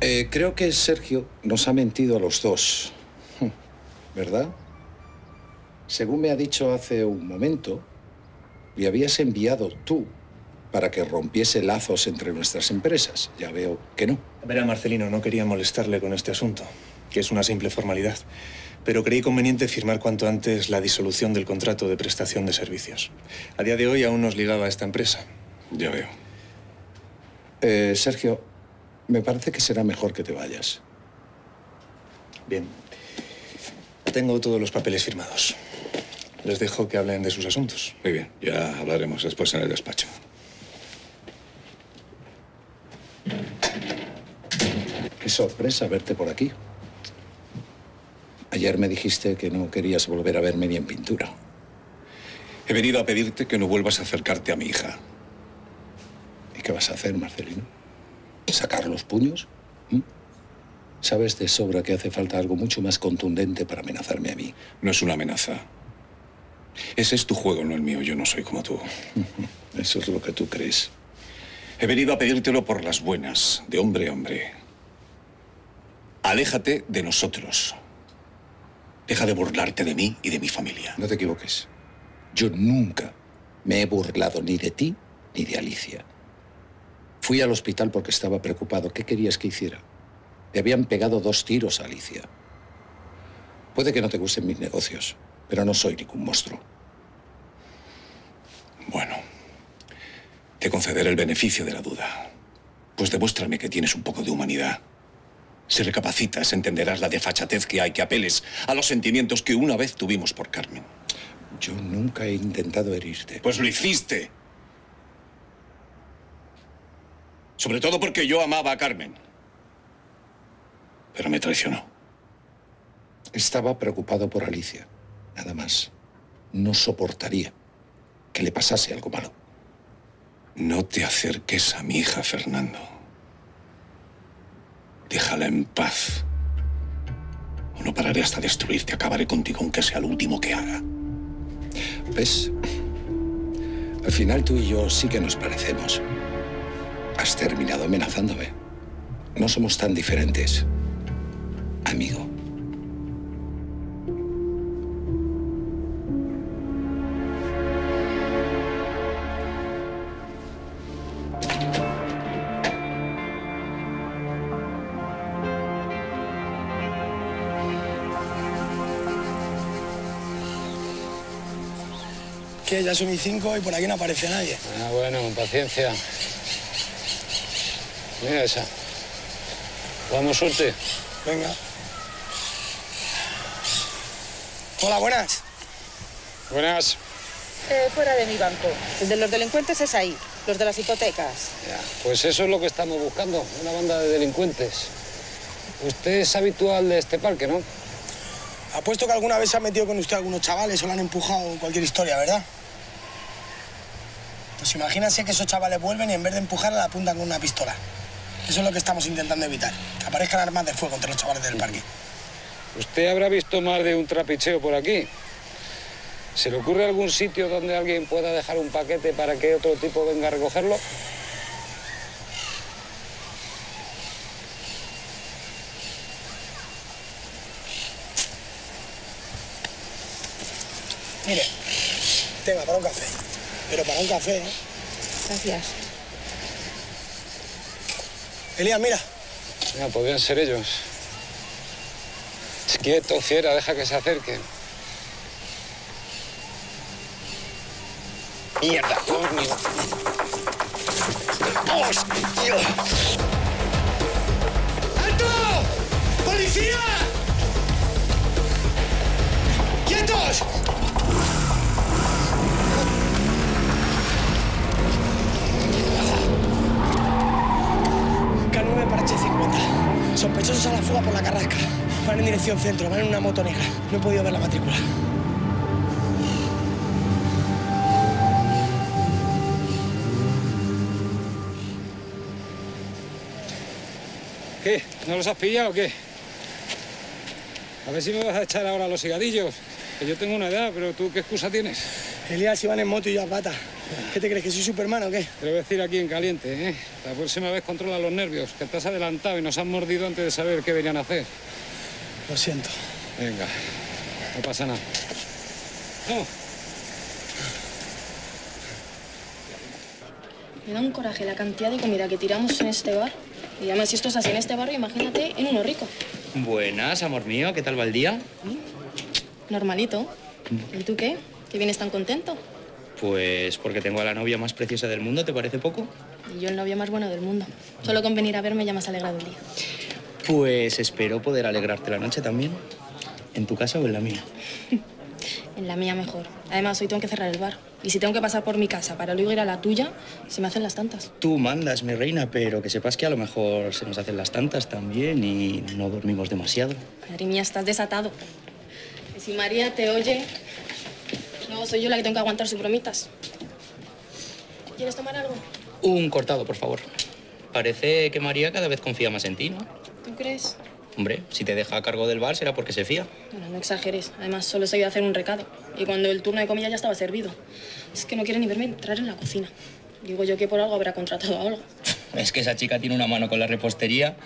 Eh, creo que Sergio nos ha mentido a los dos. ¿Verdad? Según me ha dicho hace un momento, le habías enviado tú para que rompiese lazos entre nuestras empresas. Ya veo que no. Verá, Marcelino, no quería molestarle con este asunto, que es una simple formalidad. Pero creí conveniente firmar cuanto antes la disolución del contrato de prestación de servicios. A día de hoy aún nos ligaba a esta empresa. Ya veo. Eh, Sergio, me parece que será mejor que te vayas. Bien. Tengo todos los papeles firmados. Les dejo que hablen de sus asuntos. Muy bien, ya hablaremos después en el despacho. Qué sorpresa verte por aquí. Ayer me dijiste que no querías volver a verme ni en pintura. He venido a pedirte que no vuelvas a acercarte a mi hija. ¿Y qué vas a hacer, Marcelino? ¿Sacar los puños? ¿Mm? Sabes de sobra que hace falta algo mucho más contundente para amenazarme a mí. No es una amenaza. Ese es tu juego, no el mío. Yo no soy como tú. Eso es lo que tú crees. He venido a pedírtelo por las buenas, de hombre a hombre. Aléjate de nosotros. Deja de burlarte de mí y de mi familia. No te equivoques. Yo nunca me he burlado ni de ti ni de Alicia. Fui al hospital porque estaba preocupado. ¿Qué querías que hiciera? Le habían pegado dos tiros a Alicia. Puede que no te gusten mis negocios, pero no soy ningún monstruo. Bueno, te concederé el beneficio de la duda. Pues demuéstrame que tienes un poco de humanidad. Si recapacitas, entenderás la desfachatez que hay que apeles a los sentimientos que una vez tuvimos por Carmen. Yo nunca he intentado herirte. Pues lo hiciste. Sobre todo porque yo amaba a Carmen. Pero me traicionó. Estaba preocupado por Alicia, nada más. No soportaría que le pasase algo malo. No te acerques a mi hija, Fernando. Déjala en paz. O no pararé hasta destruirte. Acabaré contigo aunque sea lo último que haga. ¿Ves? Al final tú y yo sí que nos parecemos. Has terminado amenazándome. No somos tan diferentes. Amigo. Que ya son mis cinco y por aquí no aparece nadie. Ah, bueno, paciencia. Mira esa. Vamos, suerte. Venga. Hola, buenas. Buenas. Eh, fuera de mi banco. El de los delincuentes es ahí, los de las hipotecas. Ya, pues eso es lo que estamos buscando, una banda de delincuentes. Usted es habitual de este parque, ¿no? Apuesto que alguna vez se ha metido con usted algunos chavales o le han empujado cualquier historia, ¿verdad? Pues imagínense que esos chavales vuelven y en vez de empujar la apuntan con una pistola. Eso es lo que estamos intentando evitar, que aparezcan armas de fuego entre los chavales del parque. Usted habrá visto más de un trapicheo por aquí. ¿Se le ocurre algún sitio donde alguien pueda dejar un paquete para que otro tipo venga a recogerlo? Mire, tenga para un café. Pero para un café, ¿eh? Gracias. Elías, mira. Mira, podrían ser ellos. Quieto, fiera, deja que se acerquen. Mierda, coño. ¡Hostia! ¡Alto! ¡Policía! K9 para H50. Sospechosos a la fuga por la carrasca. Van en dirección centro, van en una moto negra. No he podido ver la matrícula. ¿Qué? ¿No los has pillado o qué? A ver si me vas a echar ahora los higadillos. Que yo tengo una edad, pero tú qué excusa tienes. Elías iban en moto y yo a pata. ¿Qué te crees, que soy Superman o qué? Te lo voy a decir aquí en caliente, ¿eh? La próxima vez controla los nervios, que te has adelantado y nos han mordido antes de saber qué venían a hacer. Lo siento. Venga, no pasa nada. No. Me da un coraje la cantidad de comida que tiramos en este bar. Y además, si esto es así en este barrio, imagínate en uno rico. Buenas, amor mío, ¿qué tal va el día? Normalito. ¿Y tú qué? ¿Que vienes tan contento? Pues porque tengo a la novia más preciosa del mundo, ¿te parece poco? Y yo el novio más bueno del mundo. Solo con venir a verme ya me has alegrado el día. Pues espero poder alegrarte la noche también. ¿En tu casa o en la mía? En la mía mejor. Además, hoy tengo que cerrar el bar. Y si tengo que pasar por mi casa para luego ir a la tuya, se me hacen las tantas. Tú mandas, mi reina, pero que sepas que a lo mejor se nos hacen las tantas también y no dormimos demasiado. Madre mía, estás desatado. Y si María te oye, luego soy yo la que tengo que aguantar sus bromitas. ¿Quieres tomar algo? Un cortado, por favor. Parece que María cada vez confía más en ti, ¿no? ¿Tú crees? Hombre, si te deja a cargo del bar será porque se fía. Bueno, no exageres. Además, solo he sabido hacer un recado. Y cuando el turno de comida ya estaba servido. Es que no quiere ni verme entrar en la cocina. Digo yo que por algo habrá contratado a Olga. Es que esa chica tiene una mano con la repostería.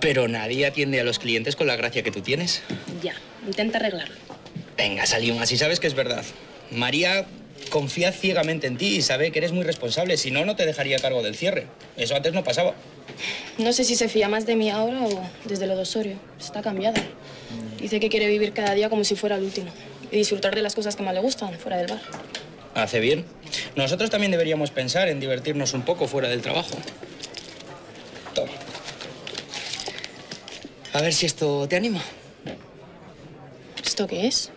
Pero nadie atiende a los clientes con la gracia que tú tienes. Ya, intenta arreglarlo. Venga, Salim, así sabes que es verdad. María confía ciegamente en ti y sabe que eres muy responsable. Si no, no te dejaría a cargo del cierre. Eso antes no pasaba. No sé si se fía más de mí ahora o desde lo de Osorio. Está cambiada. Dice que quiere vivir cada día como si fuera el último. Y disfrutar de las cosas que más le gustan, fuera del bar. Hace bien. Nosotros también deberíamos pensar en divertirnos un poco fuera del trabajo. Toma. A ver si esto te anima. ¿Esto qué es?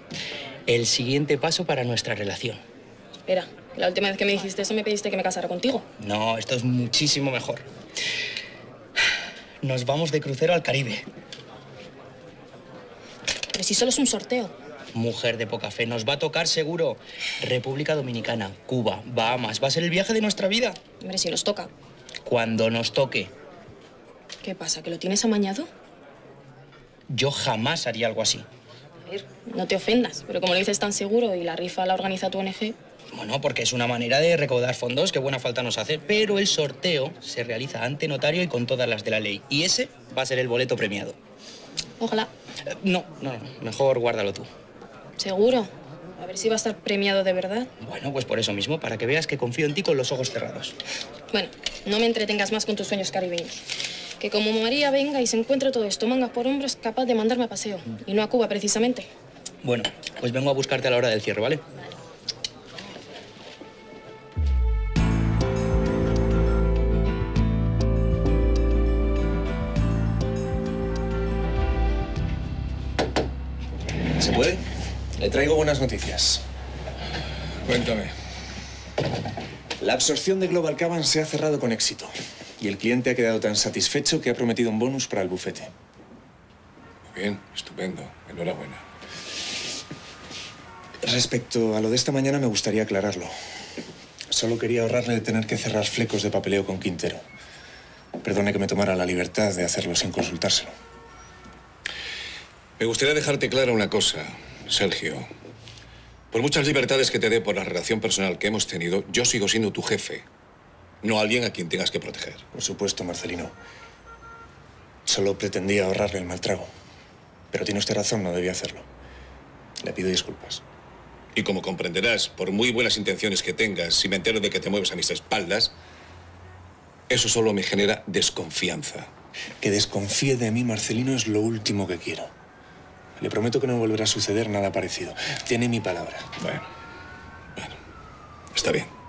El siguiente paso para nuestra relación. Espera, la última vez que me dijiste eso me pediste que me casara contigo. No, esto es muchísimo mejor. Nos vamos de crucero al Caribe. Pero si solo es un sorteo. Mujer de poca fe, nos va a tocar seguro. República Dominicana, Cuba, Bahamas. Va a ser el viaje de nuestra vida. Hombre, si nos toca. Cuando nos toque. ¿Qué pasa? ¿Que lo tienes amañado? Yo jamás haría algo así. No te ofendas, pero como lo dices tan seguro y la rifa la organiza tu ONG, Bueno, porque es una manera de recaudar fondos que buena falta nos hace. Pero el sorteo se realiza ante notario y con todas las de la ley. Y ese va a ser el boleto premiado. ojalá. Eh, No, no, no. Mejor guárdalo tú. Seguro. A ver si va a estar premiado de verdad. Bueno, pues por eso mismo, para que veas que confío en ti con los ojos cerrados. Bueno, no me entretengas más con tus sueños caribeños. Que como María venga y se encuentre todo esto mangas por hombros, capaz de mandarme a paseo. Y no a Cuba, precisamente. Bueno, pues vengo a buscarte a la hora del cierre, ¿vale? ¿Se puede? Le traigo buenas noticias. Cuéntame. La absorción de Global Caban se ha cerrado con éxito. Y el cliente ha quedado tan satisfecho que ha prometido un bonus para el bufete. Muy bien, estupendo. Enhorabuena. Respecto a lo de esta mañana, me gustaría aclararlo. Solo quería ahorrarle de tener que cerrar flecos de papeleo con Quintero. Perdone que me tomara la libertad de hacerlo sin consultárselo. Me gustaría dejarte clara una cosa, Sergio. Por muchas libertades que te dé por la relación personal que hemos tenido, yo sigo siendo tu jefe, no alguien a quien tengas que proteger. Por supuesto, Marcelino. Solo pretendía ahorrarle el mal trago. Pero tiene usted razón, no debía hacerlo. Le pido disculpas. Y como comprenderás, por muy buenas intenciones que tengas, si me entero de que te mueves a mis espaldas, eso solo me genera desconfianza. Que desconfíe de mí, Marcelino, es lo último que quiero. Le prometo que no volverá a suceder nada parecido. Tiene mi palabra. Bueno, bueno, está bien.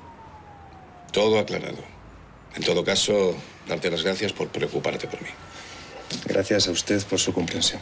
Todo aclarado. En todo caso, darte las gracias por preocuparte por mí. Gracias a usted por su comprensión.